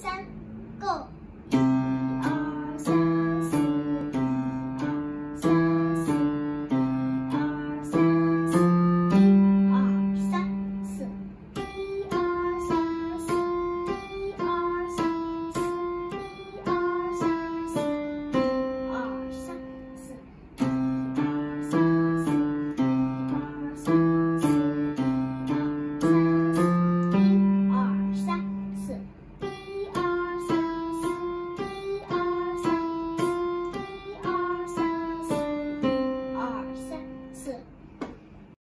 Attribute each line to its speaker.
Speaker 1: 三，Go！